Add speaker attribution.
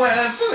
Speaker 1: with